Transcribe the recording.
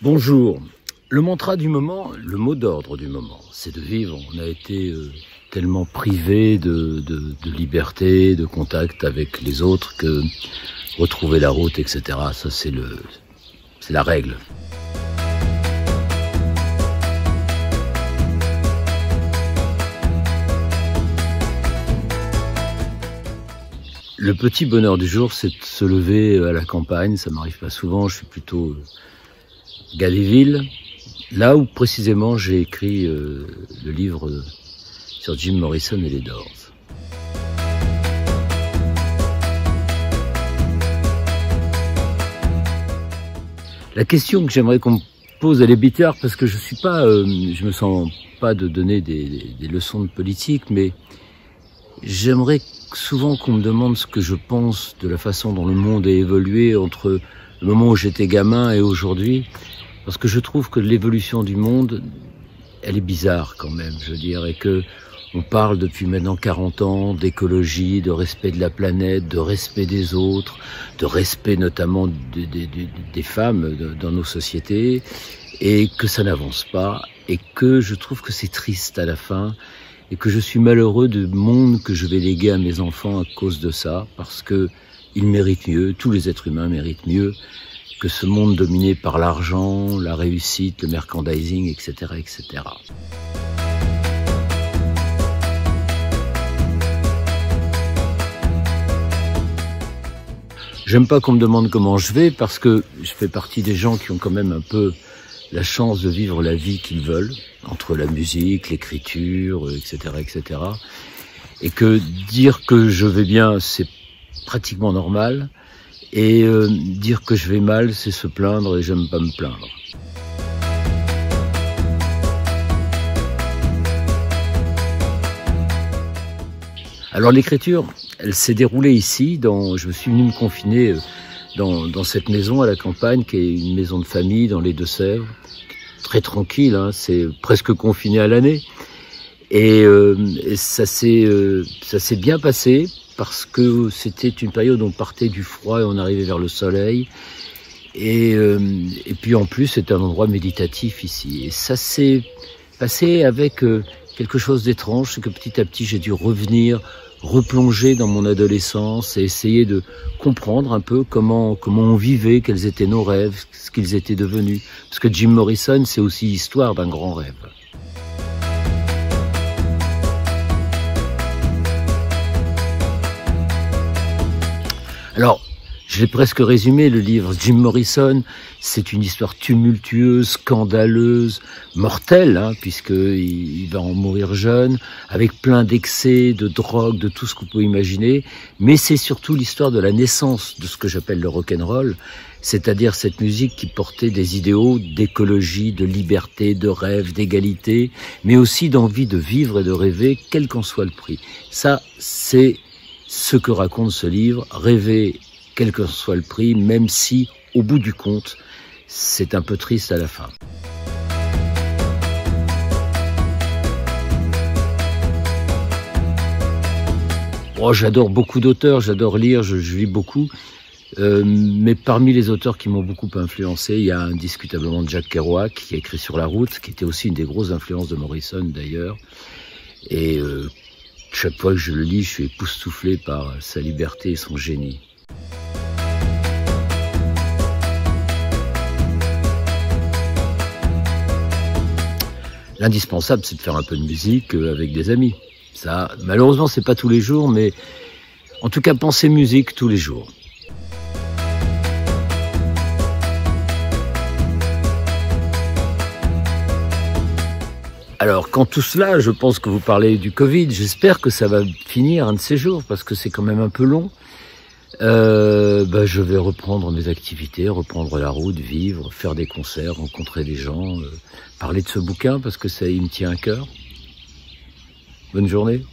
Bonjour. Le mantra du moment, le mot d'ordre du moment, c'est de vivre. On a été euh, tellement privé de, liberté, de contact avec les autres que retrouver la route, etc. Ça, c'est le, c'est la règle. Le petit bonheur du jour, c'est de se lever à la campagne. Ça m'arrive pas souvent. Je suis plutôt Galéville, là où précisément j'ai écrit euh, le livre sur Jim Morrison et les Doors. La question que j'aimerais qu'on me pose à l'ébitard, parce que je suis pas, euh, je me sens pas de donner des, des leçons de politique, mais j'aimerais souvent qu'on me demande ce que je pense de la façon dont le monde a évolué entre le moment où j'étais gamin et aujourd'hui. Parce que je trouve que l'évolution du monde, elle est bizarre quand même, je dirais que on parle depuis maintenant 40 ans d'écologie, de respect de la planète, de respect des autres, de respect notamment des, des femmes dans nos sociétés, et que ça n'avance pas, et que je trouve que c'est triste à la fin, et que je suis malheureux du monde que je vais léguer à mes enfants à cause de ça, parce que ils méritent mieux, tous les êtres humains méritent mieux, que ce monde dominé par l'argent, la réussite, le merchandising, etc., etc. J'aime pas qu'on me demande comment je vais parce que je fais partie des gens qui ont quand même un peu la chance de vivre la vie qu'ils veulent, entre la musique, l'écriture, etc., etc. Et que dire que je vais bien, c'est pratiquement normal. Et euh, dire que je vais mal, c'est se plaindre et j'aime pas me plaindre. Alors l'écriture, elle s'est déroulée ici. Dans, je me suis venu me confiner euh, dans, cette maison à la campagne, qui est une maison de famille dans les Deux-Sèvres, très tranquille. Hein, c'est presque confiné à l'année. Et, euh, ça s'est euh, bien passé parce que c'était une période où on partait du froid et on arrivait vers le soleil. Et, euh, et puis en plus, c'est un endroit méditatif ici. Et ça s'est passé avec euh, quelque chose d'étrange, c'est que petit à petit, j'ai dû revenir, replonger dans mon adolescence et essayer de comprendre un peu comment comment on vivait, quels étaient nos rêves, ce qu'ils étaient devenus. Parce que Jim Morrison, c'est aussi l'histoire d'un grand rêve. Alors, je l'ai presque résumé, le livre Jim Morrison, c'est une histoire tumultueuse, scandaleuse, mortelle, hein, puisqu'il il va en mourir jeune, avec plein d'excès, de drogue, de tout ce vous pouvez imaginer, mais c'est surtout l'histoire de la naissance de ce que j'appelle le rock'n'roll, c'est-à-dire cette musique qui portait des idéaux d'écologie, de liberté, de rêve, d'égalité, mais aussi d'envie de vivre et de rêver, quel qu'en soit le prix. Ça, c'est ce que raconte ce livre, rêver quel que soit le prix, même si, au bout du compte, c'est un peu triste à la fin. Oh, j'adore beaucoup d'auteurs, j'adore lire, je, je, lis beaucoup. Euh, mais parmi les auteurs qui m'ont beaucoup influencé, il y a indiscutablement Jack Kerouac, qui a écrit Sur la route, qui était aussi une des grosses influences de Morrison d'ailleurs. Et euh, chaque fois que je le lis, je suis époustouflé par sa liberté et son génie. L'indispensable, c'est de faire un peu de musique euh, avec des amis. Ça, malheureusement, c'est pas tous les jours, mais en tout cas, pensez musique tous les jours. Alors, quand tout cela, je pense que vous parlez du Covid, j'espère que ça va finir un de ces jours, parce que c'est quand même un peu long. Euh, bah, je vais reprendre mes activités, reprendre la route, vivre, faire des concerts, rencontrer des gens, euh, parler de ce bouquin, parce que ça, il me tient à cœur. Bonne journée.